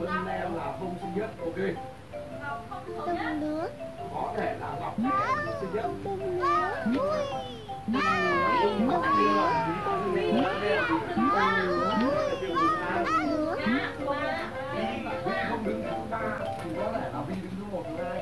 Bên em là không sinh nhất, ok Tâm lứa Có thể là ngọc sinh nhất Tâm lứa Ngọc lứa Không đứng thứ ba thì có thể là vi đứng thứ một thứ hai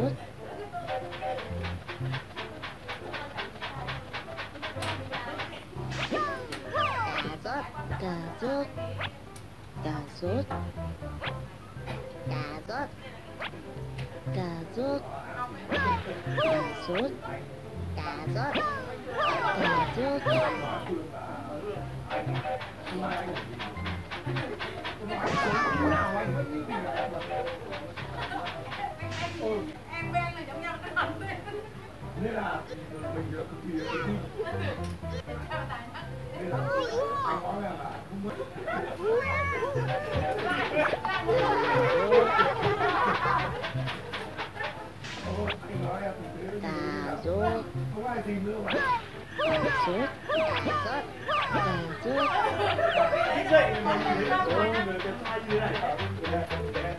nữa cà rốt cà rốt cà rốt cà rốt cà rốt cà rốt cà rốt cà rốt Oh nên là ờ, mình được cực kỳ ờ, tự tin. Nên là anh nói là không mất cà rốt. Không ai tìm nữa mà cà rốt. Cà rốt cà rốt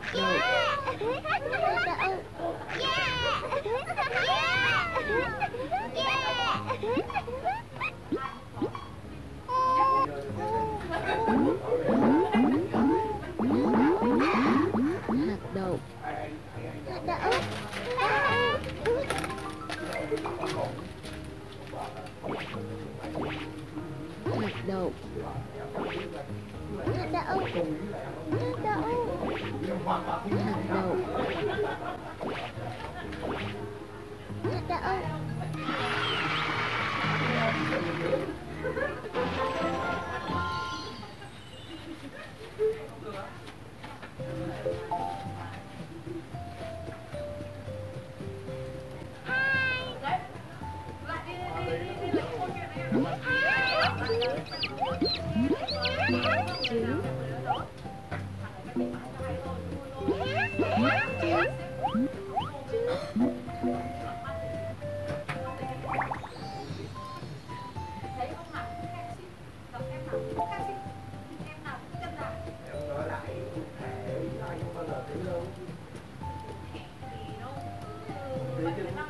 được rồi hạt đậu hoạt động. Hoạt động Hoạt động Hoạt động Hoạt động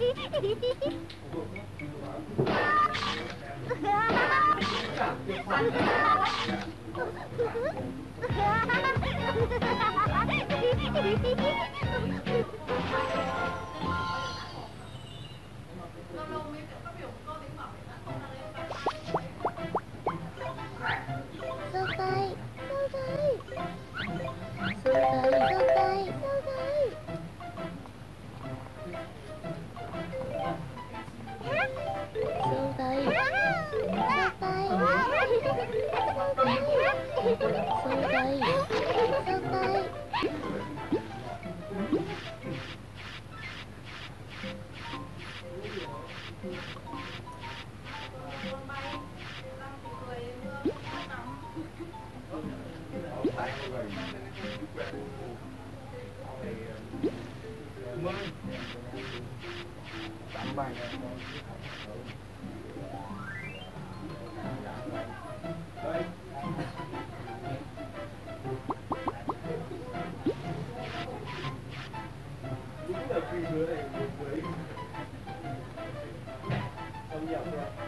Ha ha ha! Phương Tây Phương Tây Hãy subscribe cho kênh Ghiền Mì Gõ Để không bỏ lỡ những video hấp dẫn